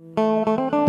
ว้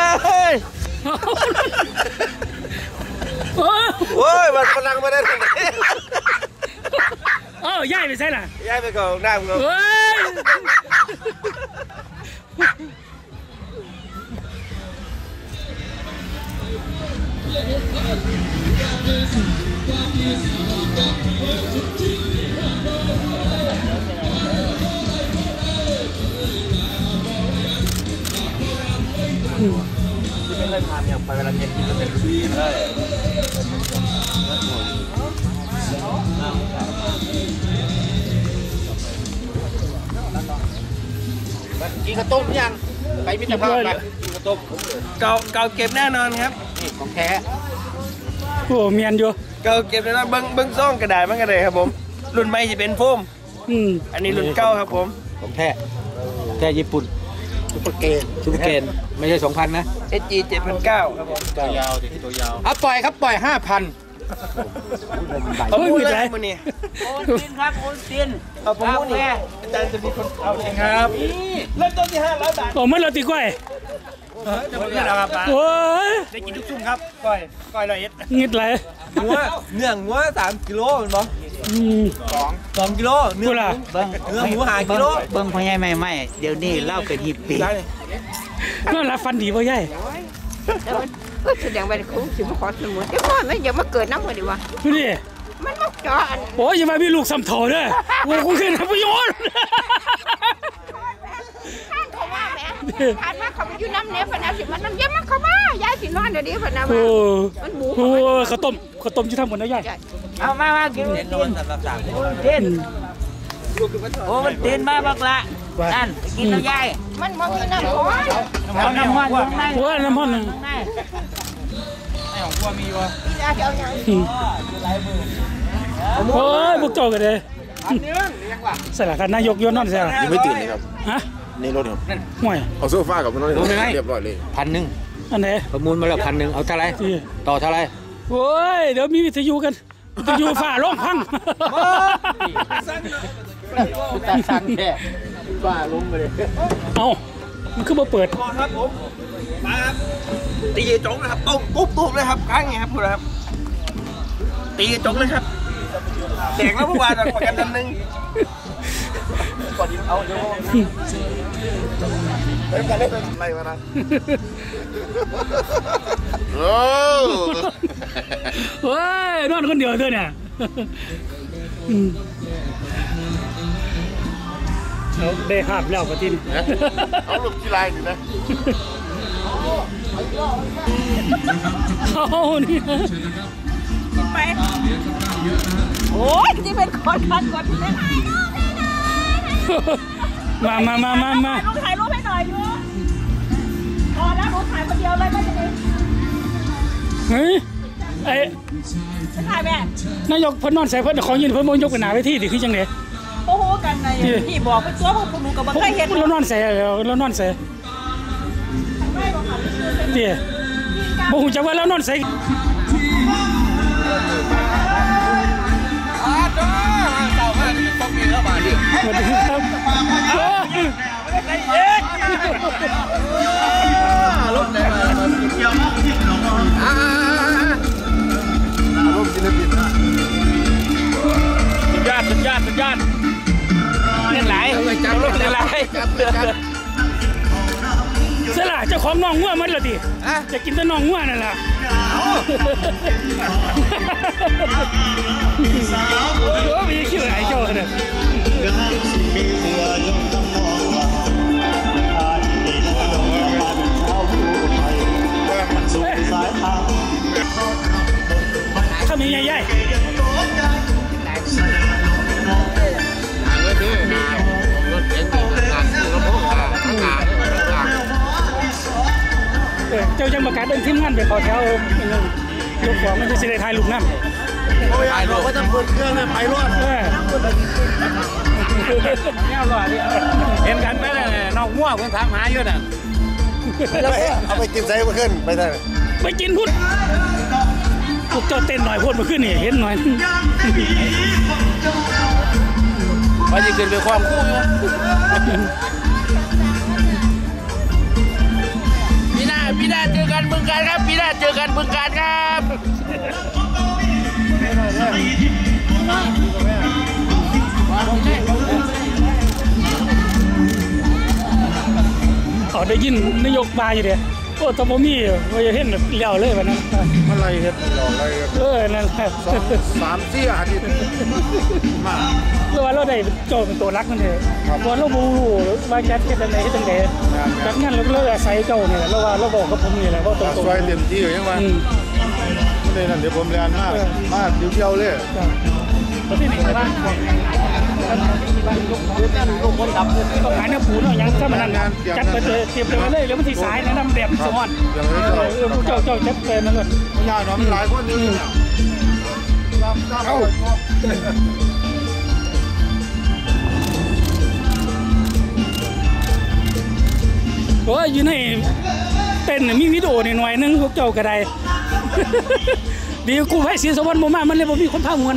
ายโอ้ยมันพลังมาได้ทางไหนเอ้าย้ายไปใช่ล่ะย้ายไปก่อนหน้ามึงก่อนเฮ้ยไม่เคยทานอย่างไปเวลาเย็นกินแล้วเป็นรูทีนเลยกินข้าวต้มยังไปมิตรภาพไปกินข้าวต้มเก่าเก่าเก็บแน่นอนครับนี่ของแท้โอ้เมียนอยู่เก่าเก็บแน่นอนเบิ้งเบิ้งซ่องกระดาษมันก็ได้ครับผม รุ่นใหม่จะเป็นโฟมอืมอันนี้รุ่นเก่าครับผมของแท้แท้ญี่ปุ่นซุปเปอร์เกนซุปเปอร์เกนไม่ใช่2,000นะ SG 7,900ครับผมตัวยาวที่ตัวยาวอะปล่อยครับปล่อย5,000เอาพูดเลยโอ้ยมันนี่โอนตินครับโอนตินเอาผมพูดนี่อาจารย์จะมีคนเอาเองครับเริ่มต้นที่500บาทโอ้ไม่เราตีกล้วย เดี๋ยวผมจะเอาครับป้าโอ้ยได้กินทุกชุ่มครับก้อยก้อยร้อยเอ็ดงิดไรหัวเนื้อหัวสามกิโลแมันบ่อืมสองกิโลเนื้อพูดล่ะเบิ้งเนื้อหมูหากิโลเบิ้งพ่อใหญ่ไม่ไม่เดี๋ยวนี้เล่าเป็นฮิปปี้ได้เลยนอนรับฟันดีบ่ยายแต่มันก็แสดงว่าคงสิมาขอสมุนแต่พ่อมันอย่ามาเกิดน้ำมันดีวะดูดิมันมาเจาะอันโอ้ยอย่ามามีลูกซ้ำเถอเด้อโอ้คงขึ้นนะประโยชน์ ข้างเขาว่าแหม่ ผ่านมาเขาไปอยู่น้ำเนี้ยพะนะสิมันน้ำเยี่ยมมันเขามายายสินอนเดี๋ยวนี้พะนะโอ้ว่ามันหมูโหข้าวต้มข้าวต้มจะทำหมดนะยายเอามามากินเห็นนอนสำหรับสามเต้นโอ้มันเต้นมาบักละนั่นกินแล้วยายมันมองมีน้ำร้อนเอาน้ำมันลงในโอ้ยน้ำมันหนึ่งลงในยายจะเอาอย่างโอ้ยพวกเจ้ากันเลยใส่ละกันนายกโยนนอนใส่ละยังไม่ตื่นเลยครับฮะ ในรถครับห่วย เอาโซฟากับมันนอนเรียบร้อยเลยพันหนึ่งอันไหนประมูลมาแล้วพันหนึ่งเอาเท่าไหรที่ต่อเท่าไหรโอ้ย เดี๋ยวมีวิทยุกันวิทยุฝ่าร้องพัง ตาสั่งแค่บ้าล้มไปเลยเอามันคือมาเปิด ครับผมมาครับตีจงนะครับตุ้มปุ๊บปุ๊บเลยครับครั้งไงครับพูดนะครับ ตีจงเลยครับแดงแล้วเมื่อวานประกันดันหนึ่ง ก่อนเอาเดี๋ยวเล่นกันเล่นอะไรมานะโอ้เฮ้ยนอนคนเดียวเด้อเนี่ยอืมเอาได้ภาพแล้วปะทินเอาลูกที่ลายดินะเอานี่ไปโอ้ยที่เป็นคนคันกดเลย มามามามามาลูกถ่ายรูปให้หน่อยลูกพอแล้วหนูถ่ายคนเดียวเลยไม่ได้เฮ้ยไอ้ถ่ายแม่นายกเพิ่นนอนใส่เพิ่นของยืนเพิ่นบ่ยกกันหนาไปที่ดิคือจังได๋โอ้โหกันไงพี่บอกไปตัวพวกหนูกับบังไคเห็นเรานอนใส่เรานอนใส่เดี๋ยวบ่ฮู้จักว่าเรานอนใส่ แล้วมาดิสวัสดีครับโอ้ยรถไหนมาเกี่ยวมากที่หนองอ่าลูกศิลปินสุดยอดสุดยอดสุดยอดเล่นไหลจับรถไหนจับจับเสล่ะเจ้าของน้องงัวมันล่ะติอะจะกินแต่น้องงัวนั่นล่ะโอ้มีคิวไห เจ้าเนี่ยทำยังไงยัยหางเลยพี่หางรถเก๋งหางรถพกหางหางหางเจ้ายังประกาศเดินทีมงานไปขอแถวยกของมันจะสิได้ถ่ายรูปนั่นถ่ายรูปก็จะเปิดเครื่องเลยไปรอด เออเห็นกันไหมล่ะนอกมั่วเพิ่งถามหาอยู่น่ะเอาไปกินไซส์มาขึ้นไปได้ไปกินพุทธพวกเจ้าเต้นหน่อยพูดมาขึ้นนี่เห็นหน่อยว่าจะขึ้นไปความคู่อยู่ปีหน้าปีหน้าเจอกันบึงการครับปีหน้าเจอกันบึงการครับ เขาได้ยินนายกมาอยู่เด้โอ้แตบ่มีว่าจะเห็นแบบเลี้ยวเลยวันนั้นอะไรเฮ็ดหล่ออะไรครับเออนั่นแหละสองสามสี่อาทิตย์มาเพราะว่าเราได้โจเป็นตัวรักนั่นเองเพราะเราบูรู้ว่าแคทเฮ็ดจังไดเฮ็ดจังไดจากนั้นเราก็เลยอาศัยเจ้านี่แหละเราว่าเราบอกกับผมนี่แหละว่าตรงซอยเต็มที่ยังไงๆอืมไม่ได้นั่นเดี๋ยวผมเรียนมากมากเดียวๆเลยประเทศนี้ว่า ต้องหาเนื้อปูเนาะยังถ้ามันนั่นจัดไปเลยเตรียมไปเลยแล้วมันสิสายนะน้ำแบบสมอนเออเออผู้เจ้าเจ้าจัดไปนั่นเลยญาติน้องหลายคนนี่เอาโอ้ยอยู่ในเต้นมีวิดีโอนหน่อยนึงพวกเจ้าก็ได้ดีกูให้สีสวรรค์บ่มามันเลยบ่มีคนพามวน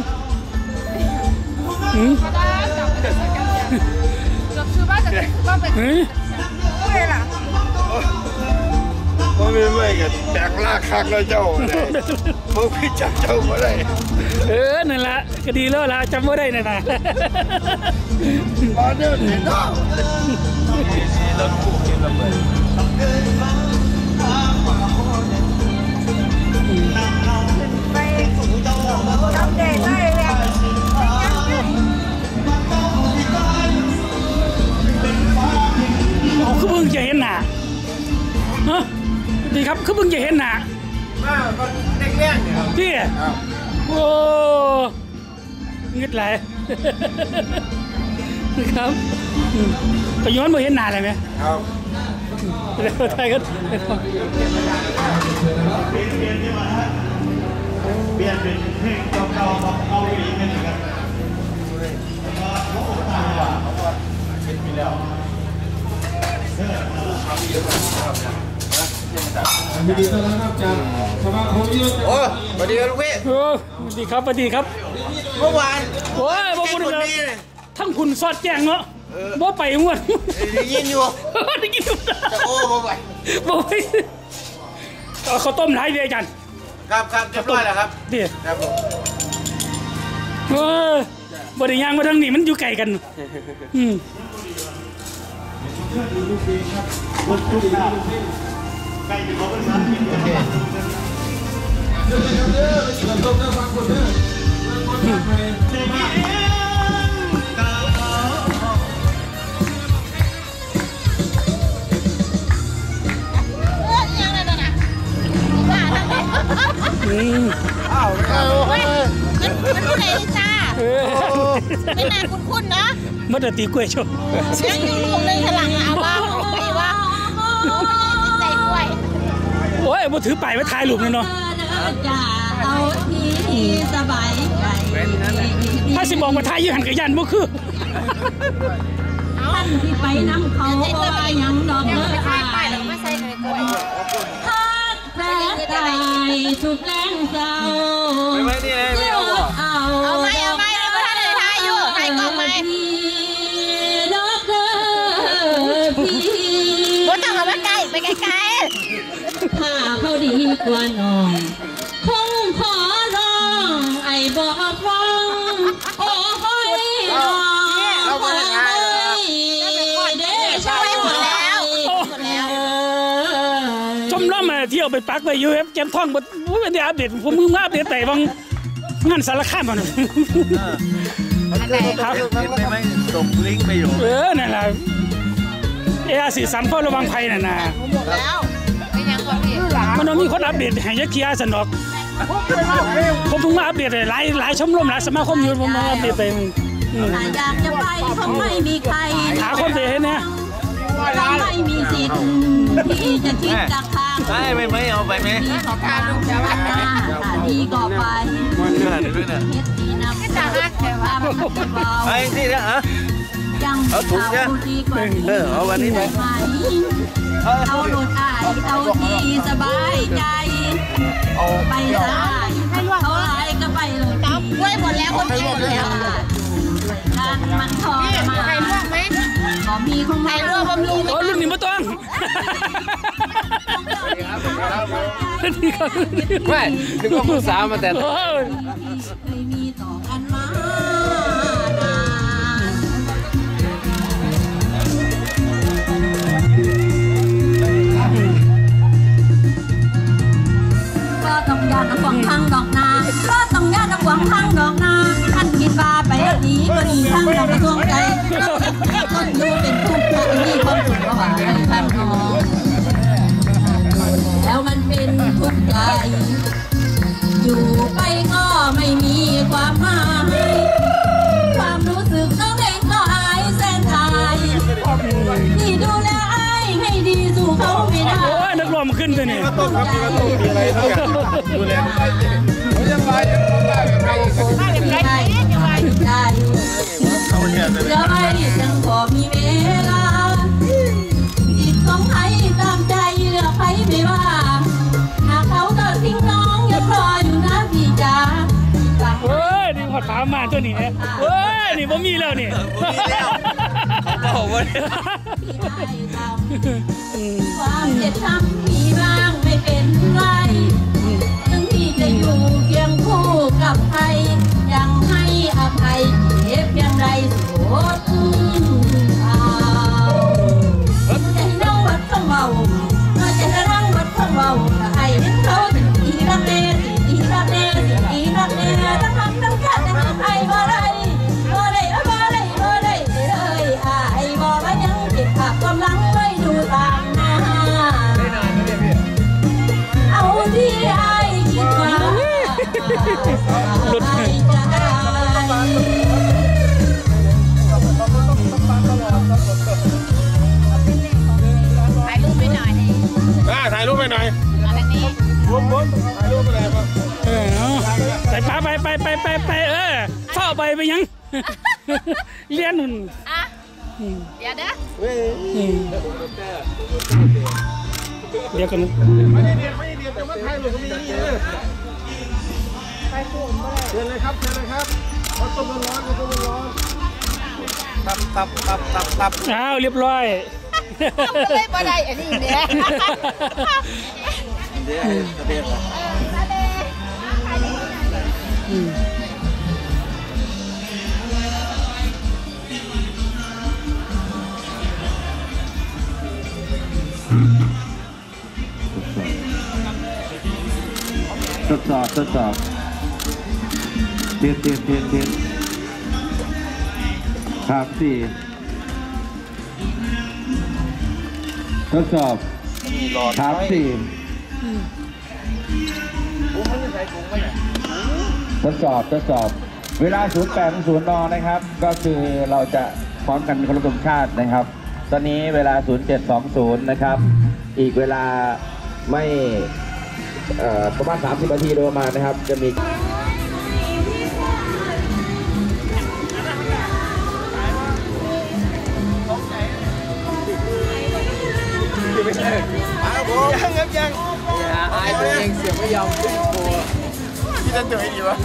หืม เกือบซื้อบ้านแต่ว่าเป็นเฮ้ยไม่ไม่กันแบกลากคักแล้วเจ้าเลยผมพี่จับเจ้ามาได้เออนั่นละก็ดีแล้วละจำไม่ได้นะนะมาเนี่ยนี่เนาะ ห็นหน้าฮะดีครับคือเพิ่งจะเห็นหน้ามาก็เด็กแรกเนี่ยครับพี่โอ้เงึดไหลายครับอืมไปย้อนมาเห็นหน้าเลยไหมครับเดี๋ยวไท ยก็โอ้สวัสดีครับลูกพี่โอ้สวัสดีครับสวัสดีครับ เมื่อวานโอ้ยบ่แค่พูดคนเลยนี้เลยทั้งคุณสอดแจ้งเนาะบ่ไปงวดได้ยินอยู่ได้กินทุกจะโอ้บ่ไหวบ่ไปเอาข้าวต้มไรเดียวจันครับครับเรียบร้อยแล้วครับเดี๋ยวครับผมเออบ่ได้ย่างมาทางนี้มันอยู่ไกลกันอืม มอืมเฮ้ยมันมันผู้ใดลิซ่าเออไม่น่าคุ้นๆเนาะ มันจะตีกล้วยชมยังอยู่ลูกเลยขลังอะเอาว่าดีว่าใจกล้วยโอ้ยบ่ถือป้ายไว้ถ่ายรูปเลยเนาะจะเอาที่สบายถ้าสิบอกว่าถ่ายยู่หันกับยันบ่คือท่านที่ไปน้ำเขาบ่ว่าหยังดอกยังเด้อไม่อาทายป้ายยหรอกมาใส่เลยกล้วยทักแท้ตายทุกแรงเศร้าไม่ไม่นี่เลยไม่เอาบ่เอาเอาไหมเอาไหมเลยมาท่านเลยทายอยู่ทายกล้องไหม กว่าน้องคงขอร้องไอ้บอกฟ้องโอ้ยน้องคงไม่เด้ๆช่วยหมดแล้วหมดแล้วชมรมอะที่เอาไปปักไว้อยู่ครับแจมท่องบ่บ่ได้อัปเดตผมมึงมาอัปเดตแต่บางงานสารคามมันครับไม่ไม่ส่งลิงก์ไปอยู่เออนั่นล่ะเออาสี่สามเฝ้าระวังภัยน่ะนะหมดแล้ว มันบ่มีคนอัปเดตให้ยักเคียสนอก ผมเพิ่งมาอัปเดตหลายหลายชมรมหลายสมาคมอยู่ผมมาอัปเดตไปอืมถ้าอยากจะไปคงไม่มีใครหาคนไปเห็นเนี่ยเราไม่มีสิทธิ์ที่จะคิดจากทางไม่ไม่ไม่เอาไปไหมที่ขอพาลูกจะว่าถ้าดีก็ไปมันเดือดด้วยเนี่ยเฮ็ดดีนำจะฮักแต่ว่าว่ามันเบาไปที่นะฮะยังเอาถุงเนี่ย ดีกว่านี้เออเอาวันนี้ไปด้ไหม เอารถอายเอาที่สบายใจไปสายเขาไล่ก็ไปเลยเอากล้วยหมดแล้วคนกินหมดแล้วการมันทอพี่มาใครลวกไหมก็มีของใครลวกบำรุงไหมโอ้รุ่นนี้บ่ต้องนี่ครับไม่นึกว่าผู้สาวมาแต่ ต้องยานขวางทางดอกนาก็ต้องยานขวางทางดอกนาท่านคิดว่าไปแล้วดีก็หนีทางดอกกระทรวงใจคนอยู่เป็นทุกข์ก็มีความสุขก็ว่าให้ท่านนองแล้วมันเป็นทุกข์ใจอยู่ไปก็ไม่ ตัวนี้ต้มครับมีกระต้มมีอะไรทั้งอย่างดูแลเขาจะไปยังไงไปกันมาเดี๋ยวใครได้กินยังไงได้เขาเนี่ยจะเหลือไว้จังพอมีเวลาจิตของใครตามใจเลือกใครไม่ว่าหากเขาก็ทิ้งน้องยังรออยู่นะพี่จ๋าเฮ้ยนี่หอดฝามาตัวนี้เนี่ยเฮ้ยนี่บ่มีแล้วนี่บอกว่าความเจ็บช้ำมีบ้างเป็ นไรถึงพี่จะอยู่เคียงคู่กับใครยังให้อภัยเก็บเพียงใดสุด เออเอาไปป้าไปไปไปไปไปเออเฝ้าไปไปยังเลี้ยนหุ่นอะเดี๋ยวนะอืมเดี๋ยวกันไม่ได้เรียนไม่ได้เรียนจะมาถ่ายรูปตรงนี้เลยเชิญเลยครับเชิญเลยครับเขาต้มร้อนเขาต้มร้อนตับตับตับตับตับอ้าวเรียบร้อยเลยบ่ได้อันนี้เนี่ย ทดสอบทดสอบเทียนเทียนเทียนเทียนครับสี่ทดสอบถามสี่ ทดสอบทดสอบ เวลา 0 8 0นนะครับ ก็คือเราจะพร้อมกันคนละกลุ่มชาตินะครับ ตอนนี้เวลา 0720 นะครับ อีกเวลาไม่เอ่อประมาณ 30 นาทีโดยประมาณนะครับ จะมียังครับยังไอ้ ตัวเองเสียงไม่ยอมขึ้นโบพี่จะเตือนดีวะ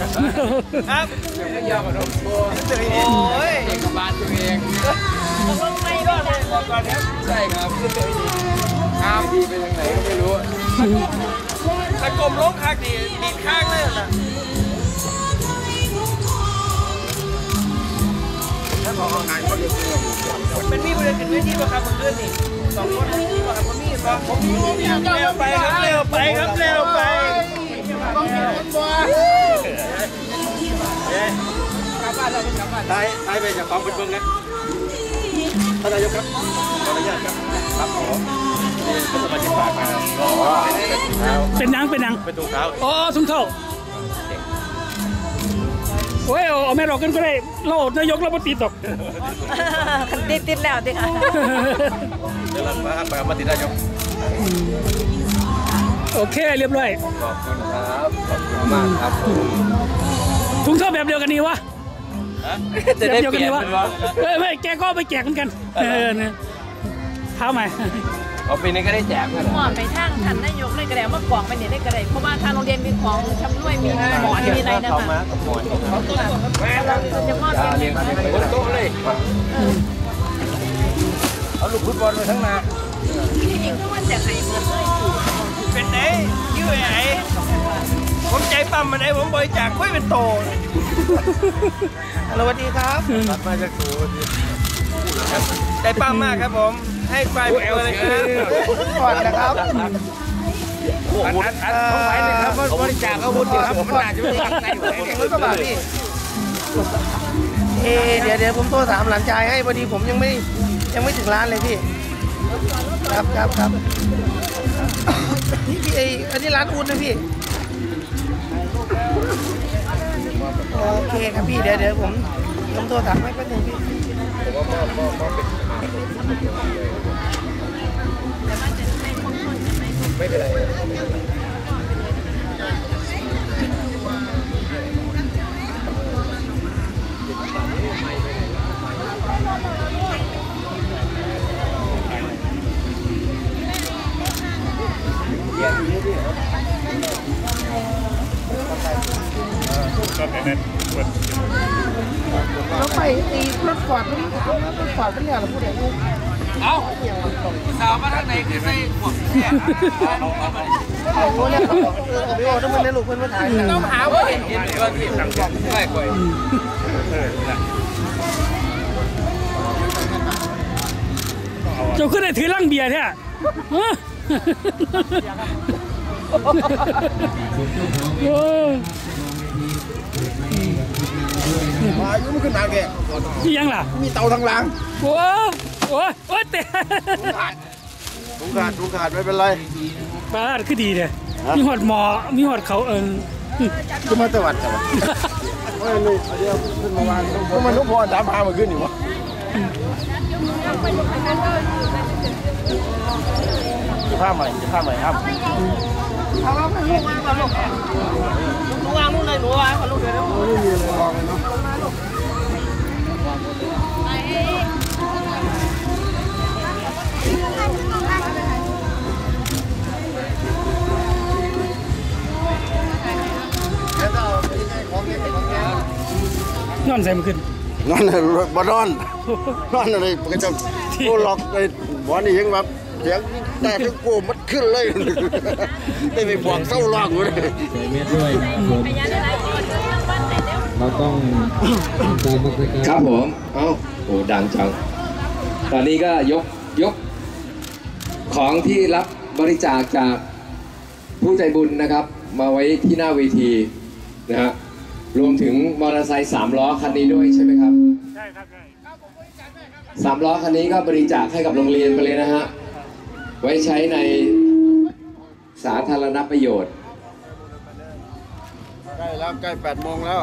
ครับเสียงไม่ยอมกับน้องโบเตือนดีโอ้ยเองกับบ้านตัวเองไม่รอดเลยก่อนครับใช่ครับข้ามดีไปทางไหนก็ไม่รู้ตะกลมลงข้างดีดีดข้างเลยนะ เป็นพี่บริการเวทีป่ะครับเพื่อนนี่สองคนนี่ป่ะครับผมมีป่ะผมมีเร็วไปครับเร็วไปครับเร็วไปตายตายไปจากของเป็นเบิ้งนะท่านนายกครับขออนุญาตครับครับผมนี่เป็นสมาชิกฝากมาอ๋อเป็นยังเป็นยังเป็นถุงเท้าอ๋อถุงเท้า โอ้ยเอาเอาแม่รอกกันก็ได้เรานายกเราปฏิดดอกติดติดแล้วติค่ะเดี๋ยวเรามาไปมาติดได้ยกโอเคเรียบร้อยขอบคุณครับขอบคุณมากครับผมถุงเท้าแบบเดียวกันนี่วะจะได้แบบเปเดียวกันลี่ยนนี่เป็วะนว่าเอ้ยไม่แกก็เอาไปแจกเหมือนกันเออเนี่ยเท้าใหม่ เอาปีนี้ก็ได้แจกกันหมอนไปทางท่านนายกเลยกระไดมากล่องไปเนี่ยได้กระไดเพราะว่าทางโรงเรียนมีของชำร่วยมีหมอนมีอะไรนะเข้าคะมากับหมอนเราจะมอบเป็นเรียงเรียงไปบนโต๊ะเลย เอาลูกฟุตบอลไปทั้งนาจริงๆก็ว่าจะให้หมดเลยเป็นไหนยื้อไหนผมใจปั๊มมันไหนผมบริจาคค่อยเป็นโตสวัสดีครับรับมาจากสูใจปั๊มมากครับผม ให้ไฟไปเลยครับก่อนนะครับอันอันอันเขาไปเลยครับบริจาคอาวุธอยู่ครับผมอาจจะไม่ได้ตั้งใจอยู่ไหนเนี่ยก็บาพี่เอเดี๋ยวเดี๋ยวผมโทรถามหลานชายให้พอดีผมยังไม่ยังไม่ถึงร้านเลยพี่ ครับครับครับนี่พี่ไออันนี้ร้านอุ่นนะพี่โอเคครับพี่เดี๋ยวเดี๋ยวผมผมโทรถามให้แป๊บนึงพี่ เราไปตี รถฟอร์ดไม่ได้ถามนะรถฟอร์ดเป็นเนี่ยเราพูดอย่างนี้เอาสาวมาทางไหนคือใส่หมวกแค่ต้องหาว่าเห็นเห็นว่าที่สังกองไม่ค่อยเจ้าขึ้นได้ถือลังเบียร์แท้ฮะโอ้ อายุมันขึ้นหนาแกยยังล่ะ มีเตาทางหลังโอ้โอ้โอ้เตะถุงขาดถุงขาดไม่เป็นไรปลาดคือดีเลยมีหอดหมอ มีหอดเขาเอิญก็มาตะวัดจังเฮ้ยนี่เดี๋ยวขึ้นมาวางก็มันทุกพอสามพามาขึ้นอยู่วะจะผ้าใหม่จะผ้าใหม่ครับเอาลูกวางก่อนลูกหนูวางนู่นเลยหนูวางก่อนลูกเดี๋ยวไม่มีเลยวางเลยเนาะ นอนใส่มันขึ้นนอนเลยบ่นอนนอนอะไรก็จะกูหลอกเลยบ่นี่ยังแบบเสียงแต่ที่กูมันขึ้นเลยได้ไปบอกเศร้าร้องอยู่เลยใส่เม็ดด้วยนะครับผมเราต้องตามมาตรการครับผมเอ้าโอ้ดังจังตอนนี้ก็ยกยก ของที่รับบริจาคจากผู้ใจบุญนะครับ มาไว้ที่หน้าเวทีนะฮะ รวมถึงมอเตอร์ไซค์สามล้อคันนี้ด้วยใช่ไหมครับ ใช่ครับสามล้อคันนี้ก็บริจาคให้กับโรงเรียนไปเลยนะฮะ ไว้ใช้ในสาธารณประโยชน์ ใกล้แล้วใกล้แปดโมงแล้ว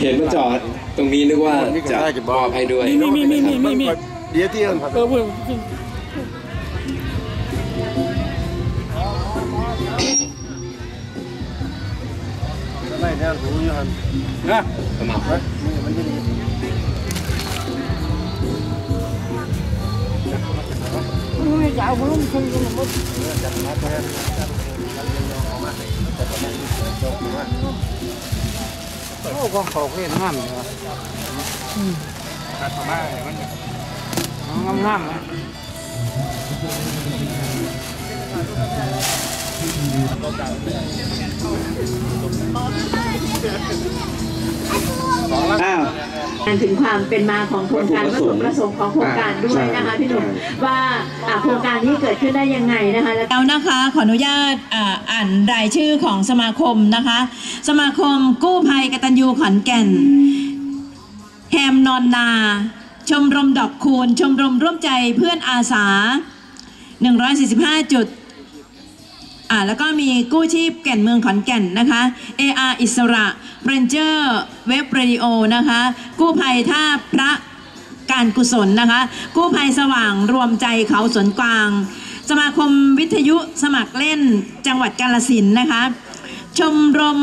เห็นมาจอดตรงนี้นึกว่าจะมอบให้ด้วย มีมีมีมีมีมีเดี๋ยวที่อื่นครับ เออเว้ย ไม่แน่หูอยู่หัน นะ สมัคร โอ้ก็เขาเห็นงามเลยวะงามงาม ๆนะถึงความเป็นมาของโครงการวัตถุประสงค์ของโครงการด้วยนะคะพี่หนุ่มว่าอ่าโครงการนี้เกิดขึ้นได้ยังไงนะคะแล้วนะคะขออนุญาตอ่าอ่านรายชื่อของสมาคมนะคะ สมาคมกู้ภัยกตัญญูขอนแก่นแฮมนอนนา ชมรมดอกคูณ ชมรมร่วมใจเพื่อนอาสา 145จุด อ่าแล้วก็มีกู้ชีพแก่นเมืองขอนแก่นนะคะ AR อิสระเรนเจอร์เว็บเรดิโอนะคะ กู้ภัยท่าพระการกุศลนะคะ กู้ภัยสว่างรวมใจเขาสวนกวาง สมาคมวิทยุสมัครเล่นจังหวัดกาลสินธุ์นะคะ ชมรม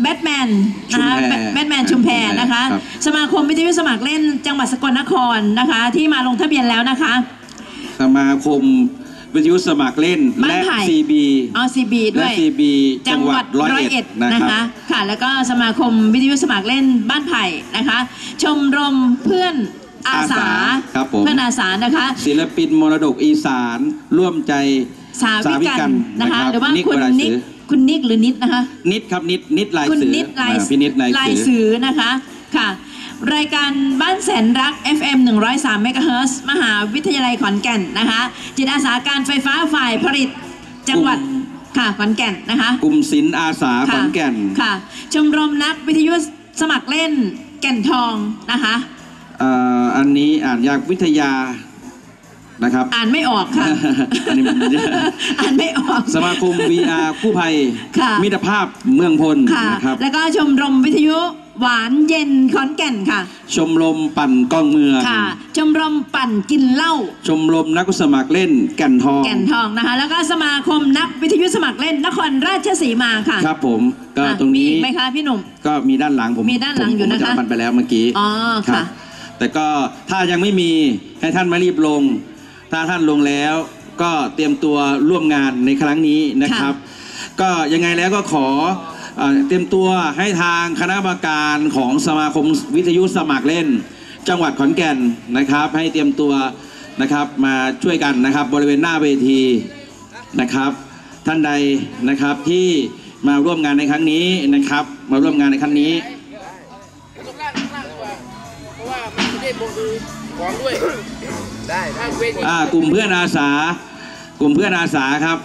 แบทแมนนะคะชุมแพแบทแมนชุมแพนะคะครับสมาคมวิทยุสมัครเล่นจังหวัดสกลนครนะคะ ที่มาลงทะเบียนแล้วนะคะ สมาคม วิทยุสมัครเล่นบ้านและ ไผ่ CB ออซีบีด้และ วย CB จังหวัดร้อยเอ็ดนะนะครัคะ บ ค่ะ แล้วก็สมาคมวิทยุสมัครเล่นบ้านไผ่นะคะ ชมรมเพื่อนอาสาครับผม เพื่อนอาสานะคะ ศิลปินมรดกอีสานร่วมใจสาวิกันนะคะรับหรือว่านิกคุณวรายนิสืกอคุณนิกหรือนิดนะคะ นิดครับนิดนิดลายคุณสือนิดลายอ่าพี่นิดลายลายสือ สือนะคะค่ะ รายการบ้านแสนรัก FM 103เมกะเฮิรตซ์มหาวิทยาลัยขอนแก่นนะคะ จิตอาสาการไฟฟ้าฝ่ายผลิตจังหวัดค่ะขอนแก่นนะคะ กลุ่มศิลป์อาสาขอนแก่นค่ะ ชมรมนักวิทยุสมัครเล่นแก่นทองนะคะเอ่ออันนี้อ่านยากวิทยานะครับอ่านไม่ออกค่ะอันนี้มันอ่านไม่ออก สมาคม VR กู้ภัยค่ะมิตรภาพเมืองพลค่ะนะครับแล้วก็ชมรมวิทยุ หวานเย็นขอนแก่นค่ะ ชมรมปั่นกองเมืองค่ะ ชมรมปั่นกินเหล้า ชมรมนักสมัครเล่นแก่นทอง แก่นทองนะคะ แล้วก็สมาคมนักวิทยุสมัครเล่นนครราชสีมาค่ะ ครับผม ก็อะตรงนี้มีอีกไหมคะพี่หนุ่ม ก็มีด้านหลังผมมีด้านหลังผมอยู่นะคะผมจมันไปแล้วเมื่อกี้ อ๋อรัค่ะบแต่ก็ถ้ายังไม่มีให้ท่านมารีบลง ถ้าท่านลงแล้วก็เตรียมตัวร่วมงานในครั้งนี้นะครับ ก็ยังไงแล้วก็ขอ เอ่อเตรียมตัวให้ทางคณะกรรมการของสมาคมวิทยุสมัครเล่น จังหวัดขอนแก่นนะครับ ให้เตรียมตัวนะครับมาช่วยกันนะครับ บริเวณหน้าเวทีนะครับ ท่านใดนะครับที่มาร่วมงานในครั้งนี้นะครับ มาร่วมงานในครั้งนี้เพราะว่ามันจะได้บงคือของด้วยได้ถ้าเวทีอ่ากลุ่มเพื่อนอาสากลุ่มเพื่อนอาสาครับ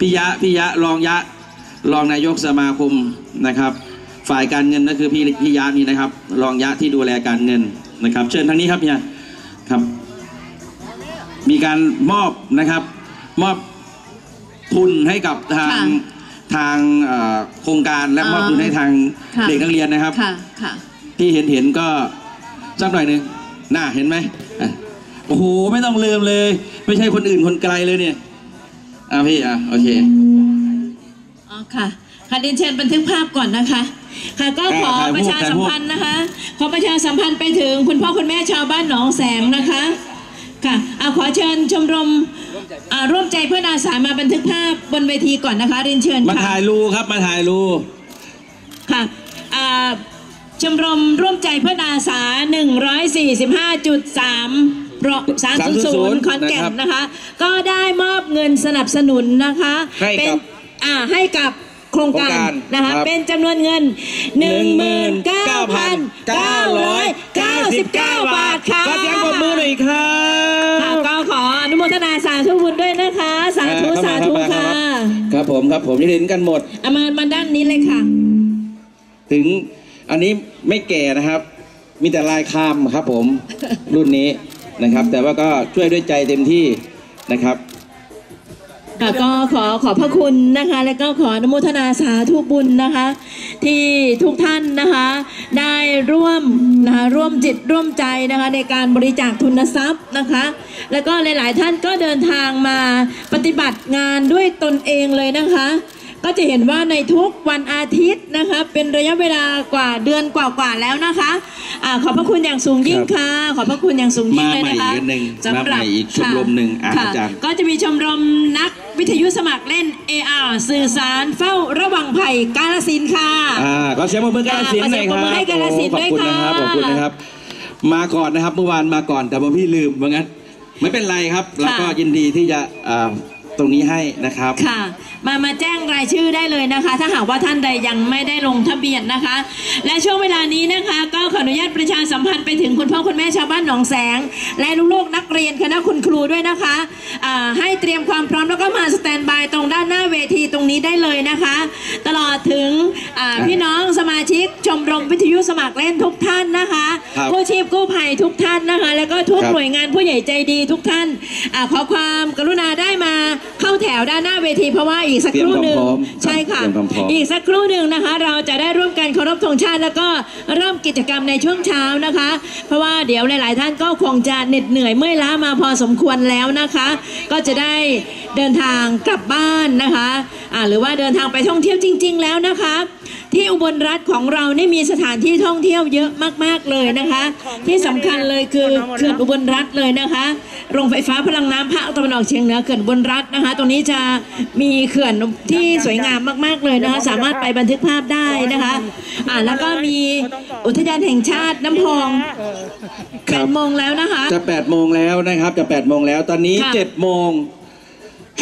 พิยะพิยะรองยะ รองนายกสมาคมนะครับ ฝ่ายการเงินก็คือพี่พิยะนี่นะครับ รองยะที่ดูแลการเงินนะครับ เชิญทางนี้ครับเนี่ยครับ มีการมอบนะครับมอบทุนให้กับทางค่ะทางเอ่อโครงการและอ๋อมอบทุนให้ทางค่ะเด็กนักเรียนนะครับค่ะค่ะที่เห็นเห็นก็สักหน่อยหนึ่งน่าเห็นไหมอะโอ้โหไม่ต้องลืมเลย ไม่ใช่คนอื่นคนไกลเลยเนี่ยอะพี่อะโอเค อ๋อค่ะค่ะเรียนเชิญบันทึกภาพก่อนนะคะ ค่ะก็ขอถ่ายรูปประชาสัมพันธ์นะคะ ขอประชาสัมพันธ์ไปถึงคุณพ่อคุณแม่ชาวบ้านหนองแสงนะคะค่ะเอาขอเชิญชมรมอ่าร่วมใจเพื่อนอาสามาบันทึกภาพบนเวทีก่อนนะคะเรียนเชิญมาค่ะถ่ายรูครับมาถ่ายรูค่ะอ่าชมรมร่วมใจเพื่อนอาสา 145.3โปร300ขอนแก่นนะคะ ก็ได้มอบเงินสนับสนุนนะคะให้เป็กันบ อ่าให้กับโครงการโครงการนะคะครับเป็นจำนวนเงิน 19,999 บาทค่ะก็เสียงปรบมือหน่อยครัค่ะบ ก็ขออนุโมทนาสาธุบุญด้วยนะคะ สาธุอ่สาธุเข้มค่ะรับครับผมครับผมจะเห็นกันหมด เอามามาด้านนี้เลยค่ะ ถึงอันนี้ไม่แก่นะครับ มีแต่ลายคามครับผม รุ่นนี้นะครับ แต่ว่าก็ช่วยด้วยใจเต็มที่นะครับ ค่ะก็ขอขอบพระคุณนะคะ และก็ขออนุโมทนาสาธุบุญนะคะ ที่ทุกท่านนะคะ ได้ร่วมนะคะร่วมจิตร่วมใจนะคะ ในการบริจาคทุนทรัพย์นะคะ แล้วก็หลาย ๆ ท่านก็เดินทางมาปฏิบัติงานด้วยตนเองเลยนะคะ ก็จะเห็นว่าในทุกวันอาทิตย์นะคะเป็นระยะเวลากว่าเดือนกว่าๆแล้วนะคะอาขอบพระคุณอย่างสูงยิ่งค่ะ ขอบพระคุณอย่างสูงยิ่งเลยนะคะมาใหม่อีกอันหนึ่งสำหรับมาใหม่อีกชมรมหนึ่งอะค่ะอาจารย์ก็จะมีชมรมนักวิทยุสมัครเล่น AR สื่อสารเฝ้าระวังภัยกาลสินธุ์ค่ะอ่าก็เสียงปรบมือกาลสินธุ์หน่อยครับขอเสียงปรบมือให้กาฬสินธุ์โอ้ขอบคุณด้วยนะครับค่ะขอบคุณนะครับ มาก่อนนะครับเมื่อวานมาก่อนแต่ว่าพี่ลืมว่างั้นไม่เป็นไรครับแล้วก็ยินดีที่จะอ่า ตรงนี้ให้นะครับ ค่ะ มามาแจ้งรายชื่อได้เลยนะคะ ถ้าหากว่าท่านใดยังไม่ได้ลงทะเบียนนะคะ และช่วงเวลานี้นะคะ ก็ขออนุญาตประชาสัมพันธ์ไปถึงคุณพ่อคุณแม่ชาวบ้านหนองแสง และลูกๆนักเรียนคณะคุณครูด้วยนะคะอ่าให้เตรียมความพร้อมแล้วก็มาสแตนบายตรงด้านหน้าเวทีตรงนี้ได้เลยนะคะ ตลอดถึงอ่าพี่น้องสมาชิกชมรมวิทยุสมัครเล่นทุกท่านนะคะครับกู้ชีพกู้ภัยทุกท่านนะคะ แล้วก็ทุกครับหน่วยงานผู้ใหญ่ใจดีทุกท่านอาขอความกรุณาได้มา เข้าแถวด้านหน้าเวทีเพราะว่าอีกสักครู่หนึ่งเตรียมความพร้อมใช่ค่ะ เตรียมความพร้อม อีกสักครู่หนึ่งนะคะ เราจะได้ร่วมกันเคารพธงชาติ แล้วก็เริ่มกิจกรรมในช่วงเช้านะคะ เพราะว่าเดี๋ยวหลาย ๆ ท่านก็คงจะเหน็ดเหนื่อยเมื่อยล้ามาพอสมควรแล้วนะคะ ก็จะได้เดินทางกลับบ้านนะคะอ่าหรือว่าเดินทางไปท่องเที่ยวจริง ๆ แล้วนะคะ ที่อุบลรัฐของเรานี่มีสถานที่ท่องเที่ยวเยอะมากๆเลยนะคะ ที่สำคัญเลยคือเขื่อนอุบลรัฐเลยนะคะ โรงไฟฟ้าพลังน้ำภาคตะวันออกเฉียงเหนือเขื่อนอุบลรัฐนะคะ ตรงนี้จะมีเขื่อนที่สวยงามมากๆเลยนะคะ สามารถไปบันทึกภาพได้นะคะอ่าแล้วก็มีอุทยานแห่งชาติน้ำพองแปดโมงแล้วนะคะ จะ8โมงแล้วนะครับ จะ8โมงแล้ว ตอนนี้ค่ะ 7โมง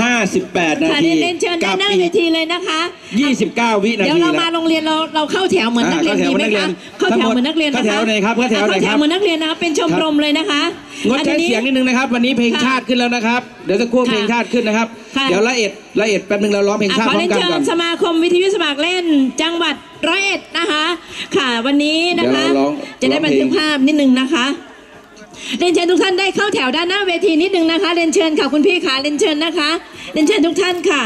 58 นาค่ะทีเรียนเชิญด้านหน้าอีเวกทีเลยนะคะ29 วินาเดี๋ยวทีเราแล้มาวโรงเรียนเราเราเข้าแถวเหมือนนักเรียนอ่าดีไหมเข้าแถวคะเหมือนนักเรียนเข้าแถวเหมือนนักเรียนนะคะเข้าแถวไหนครับเข้าแถวไหนครับเข้าแถวเหมือนนักเรียนนะคะเป็นชมรมเลยนะคะงดใช้อันนี้ เสียงนิดนึงนะครับ วันนี้เพลงค่ะชาติขึ้นแล้วนะครับ เดี๋ยวจะครู่ค่ะเพลงชาติขึ้นนะครับ ค่ะ เดี๋ยวละเอียดละเอียดแป๊บนึงเราร้องเพลงอะชาติขอพร้อเรียมนกันเชิก่อญน สมาคมวิทยุสมัครเล่นจังหวัดร้อยเอ็ดนะคะ ค่ะวันนี้นะคะ เดี๋ยวเราร้องจะได้ร้องเพลงบันทึกภาพนิดนึงนะคะ เรียนเชิญทุกท่านได้เข้าแถวด้านหน้าเวทีนิดนึงนะคะเรียนเชิญค่ะคุณพี่ค่ะเรียนเชิญนะคะเรียนเชิญทุกท่านค่ะ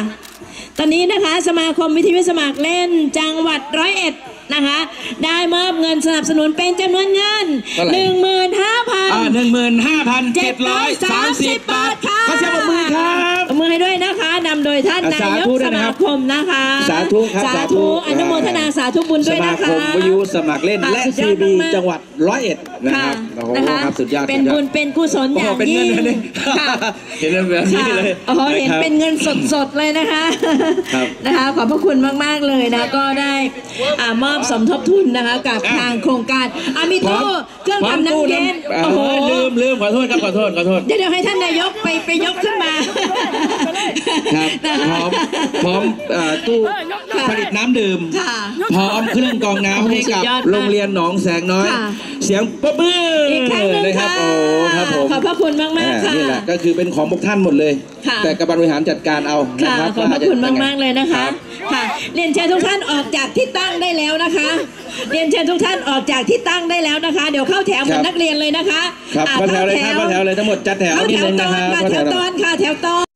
ตอนนี้นะคะ สมาคมวิทยุสมัครเล่นจังหวัดร้อยเอ็ด นะคะ ได้มอบเงินสนับสนุนเป็นจำนวนเงิน เท่าไหร่หนึ่งหมื่นห้าพันอ่าหนึ่งหมื่นห้าพันเจ็ดร้อยสามสิบบาทค่ะขอเสียงปรบมือครับปรบมืออให้ด้วยนะคะนำโดยท่านอะนายสากธุด้วยสนะครัมาบคมนะคะ สาธุครับสาสาธุ ธุอนุโมทนาสาธุบุญสด้วยมานะคคะมวิทยุสมัครเล่นค่ะและสุทีดยอดบีมากๆ จังหวัดร้อยเอ็ดนะคค่ะรับโอ้โหนะคะครับสุดยอดเป็นสุดยอดบุญเป็นกุศลอโอ้โหย่างเป็นยิ่เงินงเลยค่ะ เห็นแบบนี้เลยอ๋อเห็นนะครับเป็นเงินสดๆเลยนะคะ ครับนะคะ ขอบพระคุณมาก ๆ เลยนะ ก็ได้อ่ามอบสมทบทุนนะคะกับทางโครงการอามิพร้อโต้มเครื่องพร้อมทำตู้น้ำเย็นน้ำโอ้โหเลืมลืมขอโทษครับขอโทษขอโทษเดี๋ยวเดี๋ยวให้ท่านนายกไปไปยกขึ้นมา ครับนะคะพร้อมพร้อมเอ่อตู้ผลิตน้ำดื่ม ค่ะ พร้อมเครื่องกรองน้ำให้กับสุดยอดมากโรงเรียนหนองแสงน้อย ค่ะ เสียงปรบมืออีกครั้งหนึ่งเลยครัค่ะบโอ้ครับผมขอบพระคุณมากๆค่ะอ่นี่แหละก็คือเป็นของพวกท่านหมดเลย ค่ะ แต่กรรมการบริหารจัดการเอานะค่ะครับขอบพระคุณมากๆเลยนะคะ รับ ค่ะ เรียนเชิญทุกท่านออกจากที่ตั้งได้แล้วนะคะ เรียนเชิญทุกท่านออกจากที่ตั้งได้แล้วนะคะ เดี๋ยวเข้าแถวเหมือนนักเรียนเลยนะคะครับอ่าเข้าแถวเลยครับเข้าแถวเลยทั้งหมดจัดแถวเข้านิดแถวนึงตนะอนครับ ค่ะเข้าแถแถววตอนค่ะแถวตอน